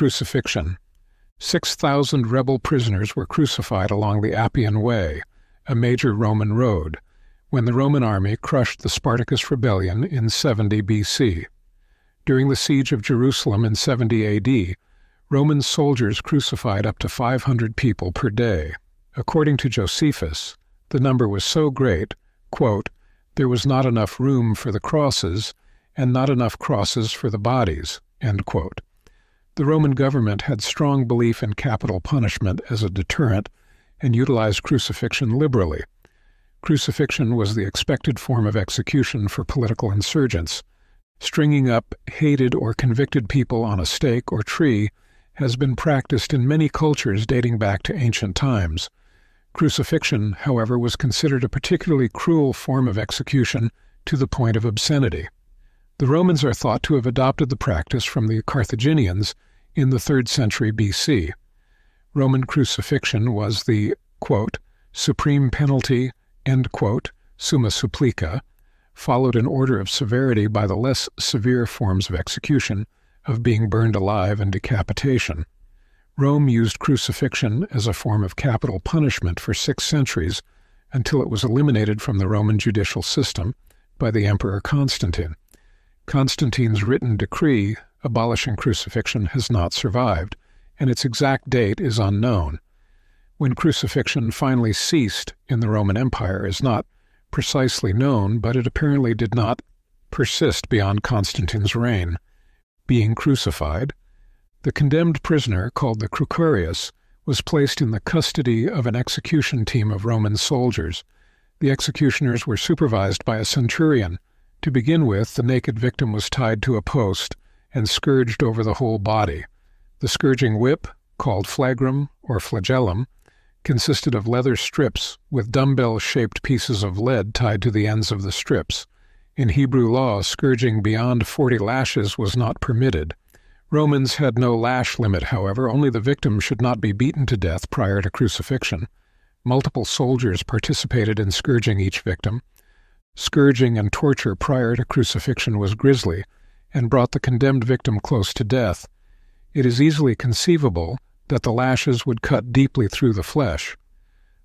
crucifixion. 6,000 rebel prisoners were crucified along the Appian Way, a major Roman road, when the Roman army crushed the Spartacus rebellion in 70 BC. During the siege of Jerusalem in 70 AD, Roman soldiers crucified up to 500 people per day. According to Josephus, the number was so great, quote, there was not enough room for the crosses and not enough crosses for the bodies. The Roman government had strong belief in capital punishment as a deterrent and utilized crucifixion liberally. Crucifixion was the expected form of execution for political insurgents. Stringing up hated or convicted people on a stake or tree has been practiced in many cultures dating back to ancient times. Crucifixion, however, was considered a particularly cruel form of execution to the point of obscenity. The Romans are thought to have adopted the practice from the Carthaginians in the 3rd century BC. Roman crucifixion was the quote, supreme penalty, quote, summum supplicium, followed in order of severity by the less severe forms of execution of being burned alive and decapitation. Rome used crucifixion as a form of capital punishment for six centuries until it was eliminated from the Roman judicial system by the Emperor Constantine. Constantine's written decree abolishing crucifixion has not survived, and its exact date is unknown. When crucifixion finally ceased in the Roman Empire is not precisely known, but it apparently did not persist beyond Constantine's reign. Being crucified, the condemned prisoner, called the cruciarius, was placed in the custody of an execution team of Roman soldiers. The executioners were supervised by a centurion. To begin with, the naked victim was tied to a post and scourged over the whole body. The scourging whip, called flagrum or flagellum, consisted of leather strips with dumbbell shaped pieces of lead tied to the ends of the strips. In Hebrew law, scourging beyond 40 lashes was not permitted. Romans had no lash limit, however, only the victim should not be beaten to death prior to crucifixion. Multiple soldiers participated in scourging each victim. Scourging and torture prior to crucifixion was grisly and brought the condemned victim close to death. It is easily conceivable that the lashes would cut deeply through the flesh.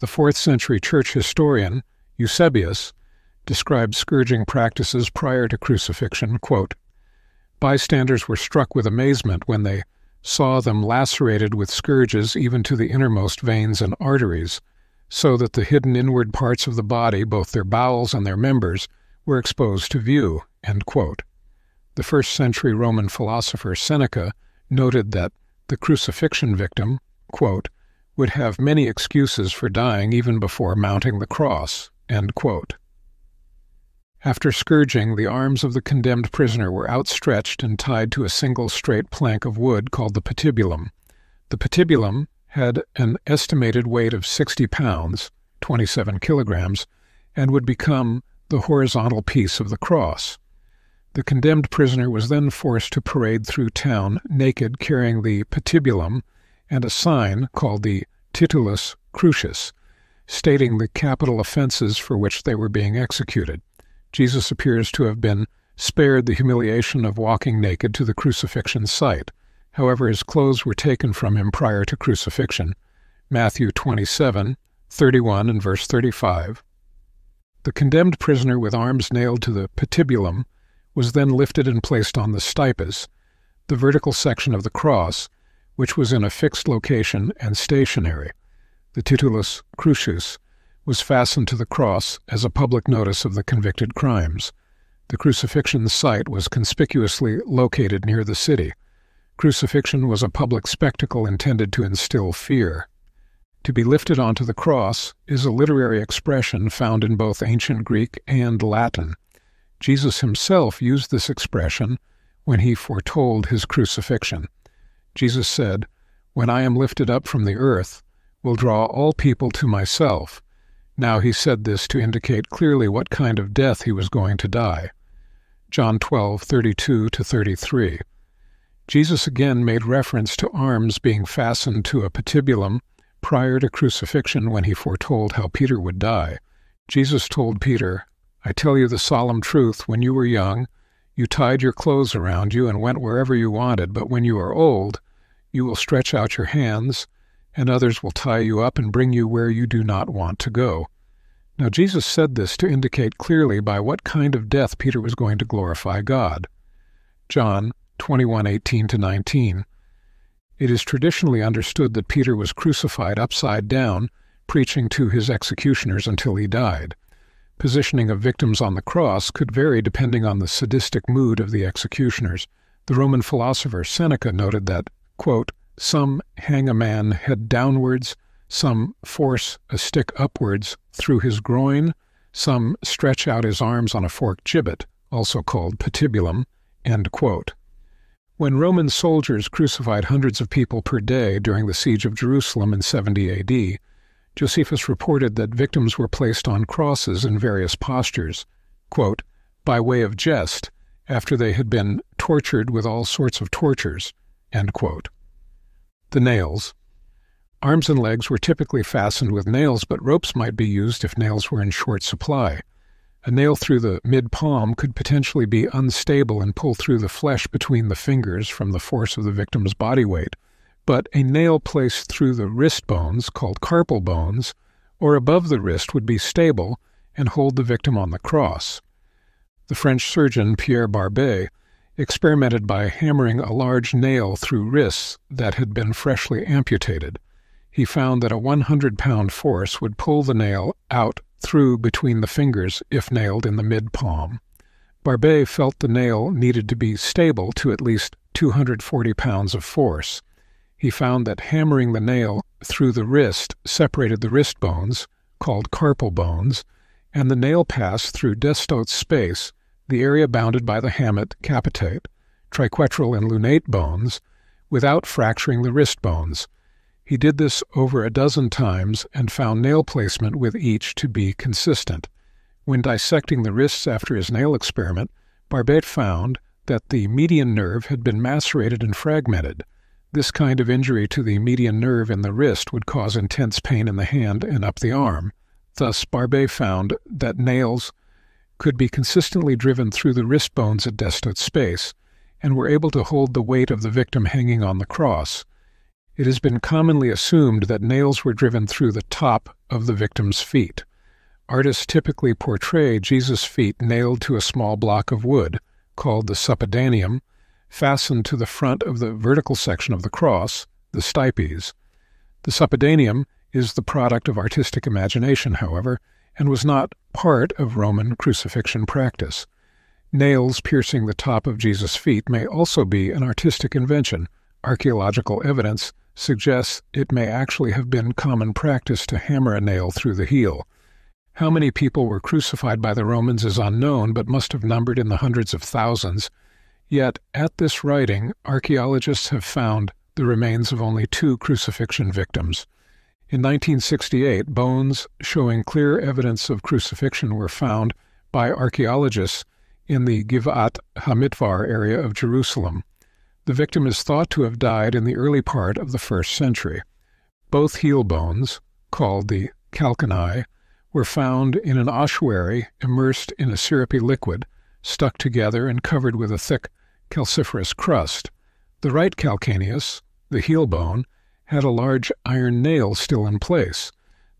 The 4th century church historian, Eusebius, described scourging practices prior to crucifixion, quote, Bystanders were struck with amazement when they saw them lacerated with scourges even to the innermost veins and arteries, so that the hidden inward parts of the body, both their bowels and their members, were exposed to view. The first century Roman philosopher Seneca noted that the crucifixion victim, quote, would have many excuses for dying even before mounting the cross. After scourging, the arms of the condemned prisoner were outstretched and tied to a single straight plank of wood called the patibulum. The patibulum had an estimated weight of 60 pounds, 27 kilograms, and would become the horizontal piece of the cross. The condemned prisoner was then forced to parade through town naked, carrying the patibulum and a sign called the Titulus Crucis, stating the capital offenses for which they were being executed. Jesus appears to have been spared the humiliation of walking naked to the crucifixion site. However, his clothes were taken from him prior to crucifixion. Matthew 27, 31 and verse 35. The condemned prisoner with arms nailed to the patibulum was then lifted and placed on the stipes, the vertical section of the cross, which was in a fixed location and stationary. The titulus crucis was fastened to the cross as a public notice of the convicted crimes. The crucifixion site was conspicuously located near the city. Crucifixion was a public spectacle intended to instill fear. To be lifted onto the cross is a literary expression found in both ancient Greek and Latin. Jesus himself used this expression when he foretold his crucifixion. Jesus said, When I am lifted up from the earth, will draw all people to myself. Now he said this to indicate clearly what kind of death he was going to die. John 12:32 to 33. Jesus again made reference to arms being fastened to a patibulum prior to crucifixion when he foretold how Peter would die. Jesus told Peter, I tell you the solemn truth, when you were young, you tied your clothes around you and went wherever you wanted, but when you are old, You will stretch out your hands, and others will tie you up and bring you where you do not want to go. Now, Jesus said this to indicate clearly by what kind of death Peter was going to glorify God. John 21:18 to 19. It is traditionally understood that Peter was crucified upside down, preaching to his executioners until he died. Positioning of victims on the cross could vary depending on the sadistic mood of the executioners. The Roman philosopher Seneca noted that, quote, some hang a man head downwards, some force a stick upwards through his groin, some stretch out his arms on a forked gibbet, also called patibulum. When Roman soldiers crucified hundreds of people per day during the siege of Jerusalem in 70 AD, Josephus reported that victims were placed on crosses in various postures, quote, by way of jest, after they had been tortured with all sorts of tortures. The nails. Arms and legs were typically fastened with nails, but ropes might be used if nails were in short supply. A nail through the mid palm could potentially be unstable and pull through the flesh between the fingers from the force of the victim's body weight, but a nail placed through the wrist bones, called carpal bones, or above the wrist would be stable and hold the victim on the cross. The French surgeon Pierre Barbet experimented by hammering a large nail through wrists that had been freshly amputated. He found that a 100 pound force would pull the nail out through between the fingers if nailed in the mid palm. Barbet felt the nail needed to be stable to at least 240 pounds of force. He found that hammering the nail through the wrist separated the wrist bones, called carpal bones, and the nail passed through Destot's space the area bounded by the hamate capitate, triquetral and lunate bones, without fracturing the wrist bones. He did this over a dozen times and found nail placement with each to be consistent. When dissecting the wrists after his nail experiment, Barbet found that the median nerve had been macerated and fragmented. This kind of injury to the median nerve in the wrist would cause intense pain in the hand and up the arm. Thus, Barbet found that nails could be consistently driven through the wrist bones at Destot's space, and were able to hold the weight of the victim hanging on the cross. It has been commonly assumed that nails were driven through the top of the victim's feet. Artists typically portray Jesus' feet nailed to a small block of wood, called the suppedaneum, fastened to the front of the vertical section of the cross, the stipes. The suppedaneum is the product of artistic imagination, however, and was not part of Roman crucifixion practice. Nails piercing the top of Jesus' feet may also be an artistic invention. Archaeological evidence suggests it may actually have been common practice to hammer a nail through the heel. How many people were crucified by the Romans is unknown, but must have numbered in the hundreds of thousands. Yet, at this writing, archaeologists have found the remains of only two crucifixion victims. In 1968, bones showing clear evidence of crucifixion were found by archaeologists in the Givat HaMivtar area of Jerusalem. The victim is thought to have died in the early part of the first century. Both heel bones, called the calcanei, were found in an ossuary immersed in a syrupy liquid, stuck together and covered with a thick calciferous crust. The right calcaneus, the heel bone, had a large iron nail still in place.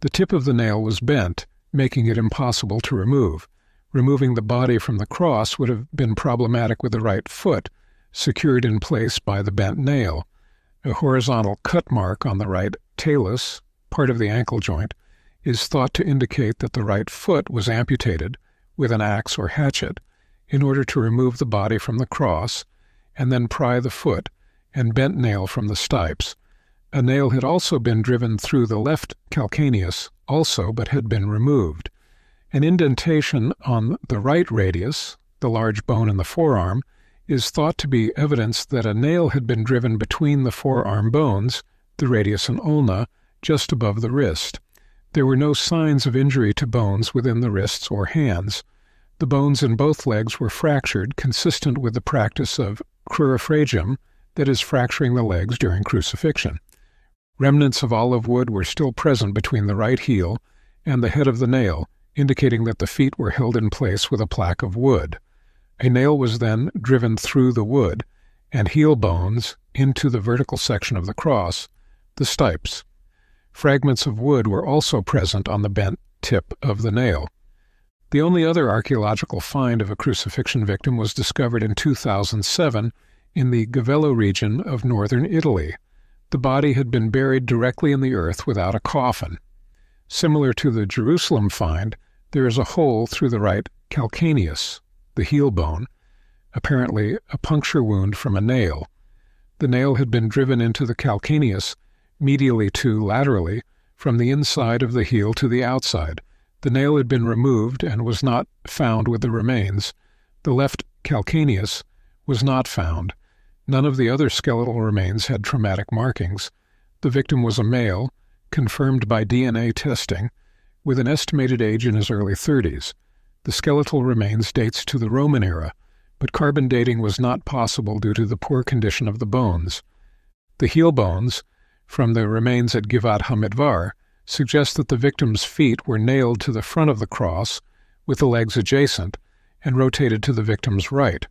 The tip of the nail was bent, making it impossible to remove. Removing the body from the cross would have been problematic with the right foot, secured in place by the bent nail. A horizontal cut mark on the right talus, part of the ankle joint, is thought to indicate that the right foot was amputated with an axe or hatchet in order to remove the body from the cross and then pry the foot and bent nail from the stipes. A nail had also been driven through the left calcaneus, also, but had been removed. An indentation on the right radius, the large bone in the forearm, is thought to be evidence that a nail had been driven between the forearm bones, the radius and ulna, just above the wrist. There were no signs of injury to bones within the wrists or hands. The bones in both legs were fractured, consistent with the practice of crurifragium, that is, fracturing the legs during crucifixion. Remnants of olive wood were still present between the right heel and the head of the nail, indicating that the feet were held in place with a plaque of wood. A nail was then driven through the wood, and heel bones into the vertical section of the cross, the stipes. Fragments of wood were also present on the bent tip of the nail. The only other archaeological find of a crucifixion victim was discovered in 2007 in the Gavello region of northern Italy. The body had been buried directly in the earth without a coffin. Similar to the Jerusalem find, there is a hole through the right calcaneus, the heel bone, apparently a puncture wound from a nail. The nail had been driven into the calcaneus, medially to laterally, from the inside of the heel to the outside. The nail had been removed and was not found with the remains. The left calcaneus was not found. None of the other skeletal remains had traumatic markings. The victim was a male, confirmed by DNA testing, with an estimated age in his early 30s. The skeletal remains dates to the Roman era, but carbon dating was not possible due to the poor condition of the bones. The heel bones, from the remains at Givat HaMivtar, suggest that the victim's feet were nailed to the front of the cross, with the legs adjacent, and rotated to the victim's right.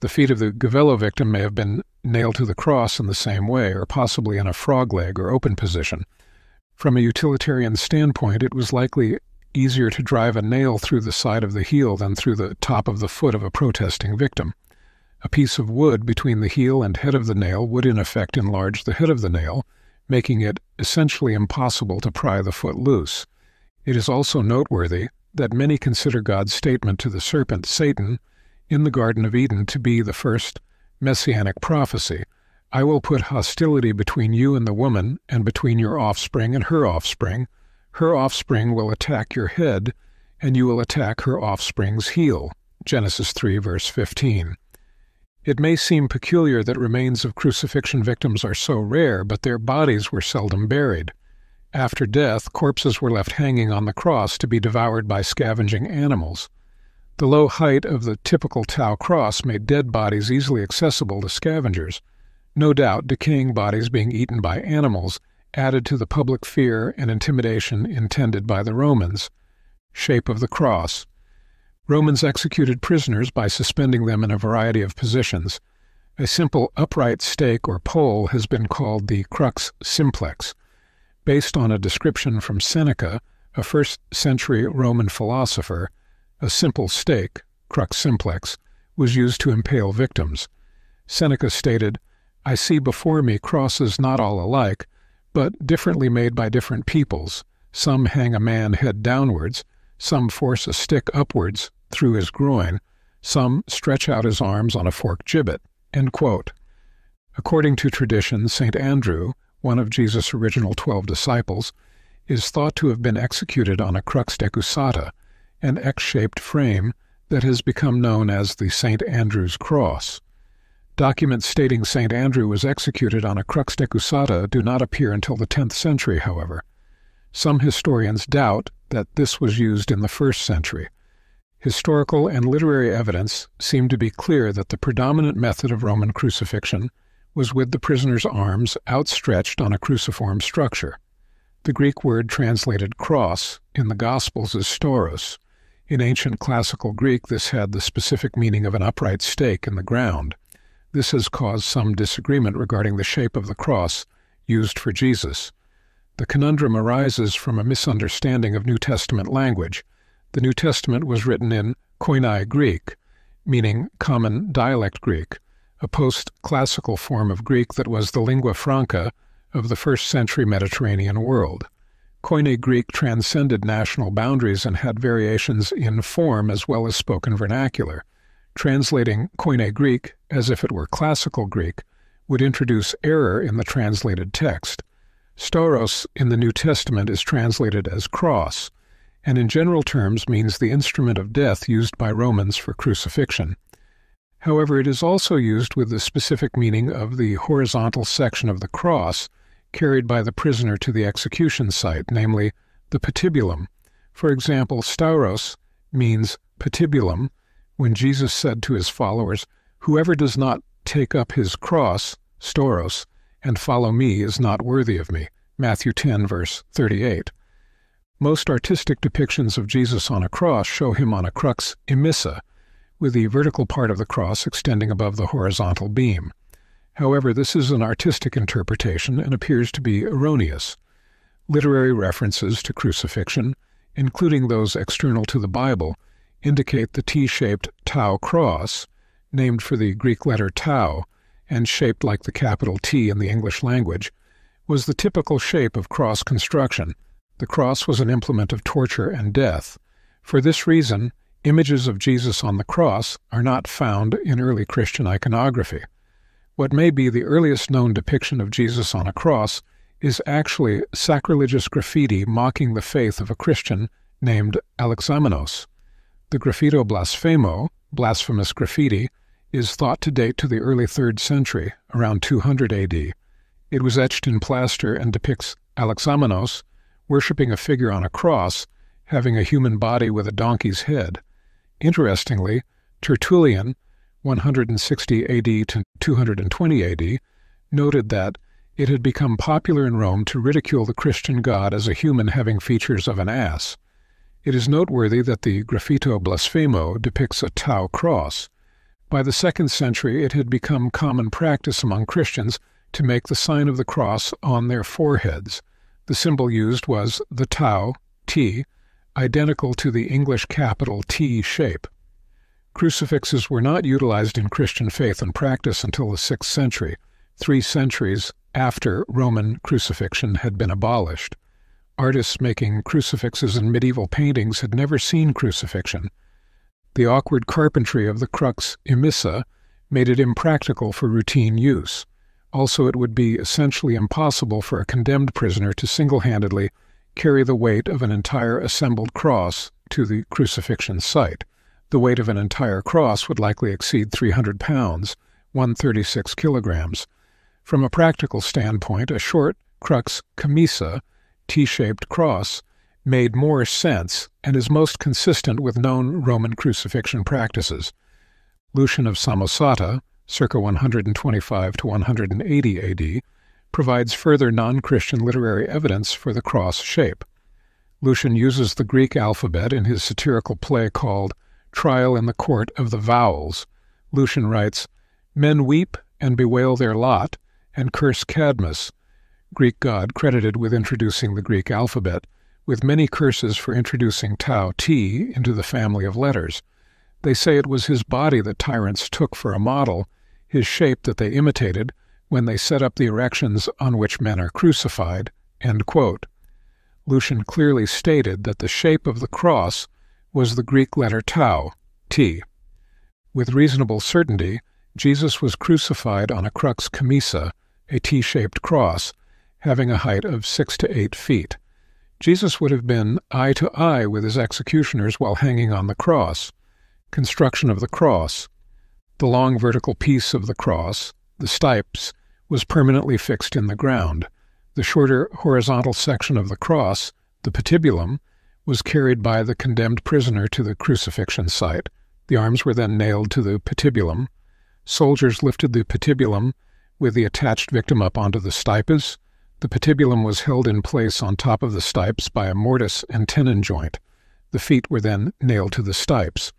The feet of the Gavello victim may have been nailed to the cross in the same way, or possibly in a frog leg or open position. From a utilitarian standpoint, it was likely easier to drive a nail through the side of the heel than through the top of the foot of a protesting victim. A piece of wood between the heel and head of the nail would in effect enlarge the head of the nail, making it essentially impossible to pry the foot loose. It is also noteworthy that many consider God's statement to the serpent, Satan, in the Garden of Eden to be the first messianic prophecy. I will put hostility between you and the woman, and between your offspring and her offspring. Her offspring will attack your head, and you will attack her offspring's heel. Genesis 3, verse 15. It may seem peculiar that remains of crucifixion victims are so rare, but their bodies were seldom buried. After death, corpses were left hanging on the cross to be devoured by scavenging animals. The low height of the typical Tau cross made dead bodies easily accessible to scavengers. No doubt, decaying bodies being eaten by animals added to the public fear and intimidation intended by the Romans. Shape of the cross. Romans executed prisoners by suspending them in a variety of positions. A simple upright stake or pole has been called the crux simplex, based on a description from Seneca, a first century Roman philosopher. A simple stake, crux simplex, was used to impale victims. Seneca stated, I see before me crosses not all alike, but differently made by different peoples. Some hang a man head downwards, some force a stick upwards, through his groin, some stretch out his arms on a forked gibbet. According to tradition, St. Andrew, one of Jesus' original twelve disciples, is thought to have been executed on a crux decussata, an X-shaped frame that has become known as the St. Andrew's Cross. Documents stating St. Andrew was executed on a crux decussata do not appear until the 10th century, however. Some historians doubt that this was used in the first century, Historical and literary evidence seem to be clear that the predominant method of Roman crucifixion was with the prisoner's arms outstretched on a cruciform structure. The Greek word translated cross in the Gospels is stauros. In ancient classical Greek, this had the specific meaning of an upright stake in the ground. This has caused some disagreement regarding the shape of the cross used for Jesus. The conundrum arises from a misunderstanding of New Testament language the New Testament was written in Koine Greek, meaning common dialect Greek, a post classical form of Greek that was the lingua franca of the first century Mediterranean world. Koine Greek transcended national boundaries and had variations in form as well as spoken vernacular. Translating Koine Greek as if it were classical Greek would introduce error in the translated text. Stauros in the New Testament is translated as cross, and in general terms means the instrument of death used by Romans for crucifixion. However, it is also used with the specific meaning of the horizontal section of the cross carried by the prisoner to the execution site, namely the patibulum. For example, stauros means patibulum when Jesus said to his followers, Whoever does not take up his cross, stauros, and follow me is not worthy of me. Matthew 10, verse 38. Most artistic depictions of Jesus on a cross show him on a crux immissa, with the vertical part of the cross extending above the horizontal beam. However, this is an artistic interpretation and appears to be erroneous. Literary references to crucifixion, including those external to the Bible, indicate the T-shaped tau cross, named for the Greek letter tau and shaped like the capital T in the English language, was the typical shape of cross construction. The cross was an implement of torture and death. For this reason, images of Jesus on the cross are not found in early Christian iconography. What may be the earliest known depiction of Jesus on a cross is actually sacrilegious graffiti mocking the faith of a Christian named Alexamenos. The graffito blasphemo, blasphemous graffiti, is thought to date to the early 3rd century, around 200 AD. It was etched in plaster and depicts Alexamenos worshipping a figure on a cross having a human body with a donkey's head. Interestingly, Tertullian, 160 AD to 220 AD, noted that it had become popular in Rome to ridicule the Christian god as a human having features of an ass. It is noteworthy that the Graffito Blasphemo depicts a tau cross. By the second century, it had become common practice among Christians to make the sign of the cross on their foreheads. The symbol used was the tau, T, identical to the English capital T shape. Crucifixes were not utilized in Christian faith and practice until the 6th century, three centuries after Roman crucifixion had been abolished. Artists making crucifixes in medieval paintings had never seen crucifixion. The awkward carpentry of the crux immissa made it impractical for routine use. Also, it would be essentially impossible for a condemned prisoner to single handedly carry the weight of an entire assembled cross to the crucifixion site. The weight of an entire cross would likely exceed 300 pounds, 136 kilograms. From a practical standpoint, a short crux commissa, T-shaped cross, made more sense and is most consistent with known Roman crucifixion practices. Lucian of Samosata, circa 125 to 180 AD, provides further non-Christian literary evidence for the cross shape. Lucian uses the Greek alphabet in his satirical play called Trial in the Court of the Vowels. Lucian writes, Men weep and bewail their lot and curse Cadmus, Greek god credited with introducing the Greek alphabet, with many curses for introducing tau t into the family of letters. They say it was his body that tyrants took for a model, his shape that they imitated when they set up the erections on which men are crucified. Lucian clearly stated that the shape of the cross was the Greek letter tau, T. With reasonable certainty, Jesus was crucified on a crux commissa, a T-shaped cross, having a height of six to eight feet. Jesus would have been eye to eye with his executioners while hanging on the cross. Construction of the cross. The long vertical piece of the cross, the stipes, was permanently fixed in the ground. The shorter horizontal section of the cross, the patibulum, was carried by the condemned prisoner to the crucifixion site. The arms were then nailed to the patibulum. Soldiers lifted the patibulum with the attached victim up onto the stipes. The patibulum was held in place on top of the stipes by a mortise and tenon joint. The feet were then nailed to the stipes.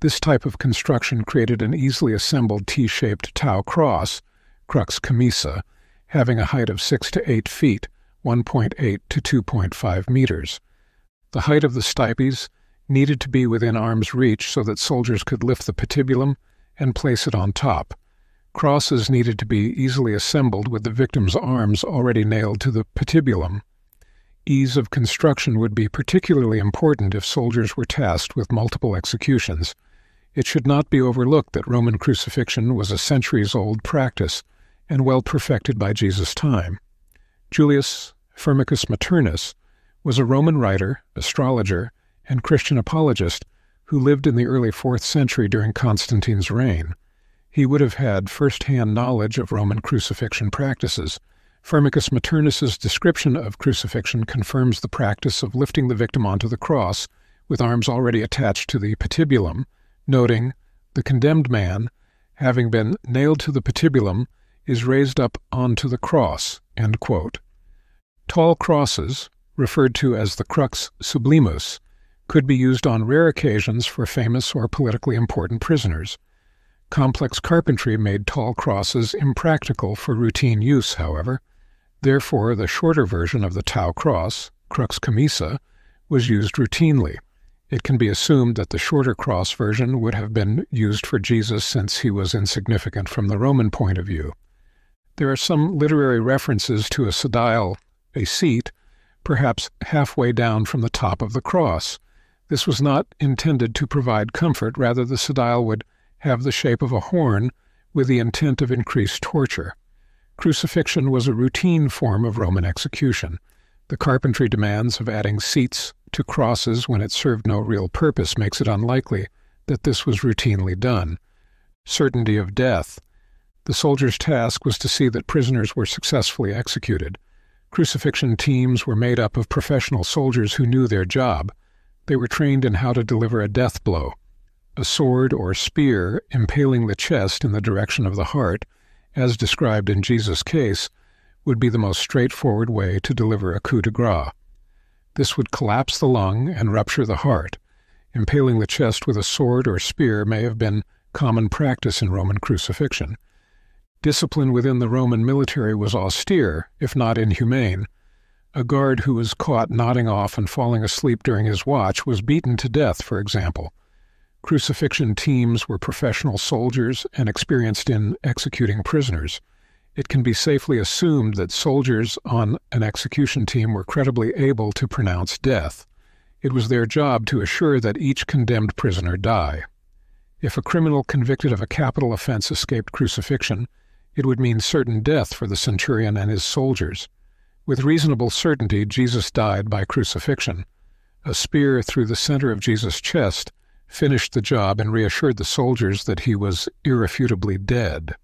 This type of construction created an easily assembled T-shaped tau cross, crux commissa, having a height of 6 to 8 feet, 1.8 to 2.5 meters. The height of the stipes needed to be within arm's reach so that soldiers could lift the patibulum and place it on top. Crosses needed to be easily assembled with the victim's arms already nailed to the patibulum. Ease of construction would be particularly important if soldiers were tasked with multiple executions. It should not be overlooked that Roman crucifixion was a centuries old practice and well perfected by Jesus' time. Julius Firmicus Maternus was a Roman writer, astrologer, and Christian apologist who lived in the early 4th century during Constantine's reign he would have had first-hand knowledge of Roman crucifixion practices. Firmicus Maternus's description of crucifixion confirms the practice of lifting the victim onto the cross with arms already attached to the patibulum, noting, the condemned man, having been nailed to the patibulum, is raised up onto the cross. Tall crosses, referred to as the crux sublimis, could be used on rare occasions for famous or politically important prisoners. Complex carpentry made tall crosses impractical for routine use, however. Therefore, the shorter version of the Tau cross, crux commissa, was used routinely. It can be assumed that the shorter cross version would have been used for Jesus since he was insignificant from the Roman point of view. There are some literary references to a sedile, a seat, perhaps halfway down from the top of the cross. This was not intended to provide comfort, rather, the sedile would have the shape of a horn with the intent of increased torture. Crucifixion was a routine form of Roman execution. The carpentry demands of adding seats to crosses when it served no real purpose makes it unlikely that this was routinely done. Certainty of death. The soldier's task was to see that prisoners were successfully executed. Crucifixion teams were made up of professional soldiers who knew their job. They were trained in how to deliver a death blow, a sword or spear impaling the chest in the direction of the heart, as described in Jesus' case, would be the most straightforward way to deliver a coup de grace. This would collapse the lung and rupture the heart. Impaling the chest with a sword or spear may have been common practice in Roman crucifixion. Discipline within the Roman military was austere, if not inhumane. A guard who was caught nodding off and falling asleep during his watch was beaten to death, for example. Crucifixion teams were professional soldiers and experienced in executing prisoners. It can be safely assumed that soldiers on an execution team were credibly able to pronounce death. It was their job to assure that each condemned prisoner die. If a criminal convicted of a capital offense escaped crucifixion, it would mean certain death for the centurion and his soldiers. With reasonable certainty, Jesus died by crucifixion. A spear through the center of Jesus' chest finished the job and reassured the soldiers that he was irrefutably dead.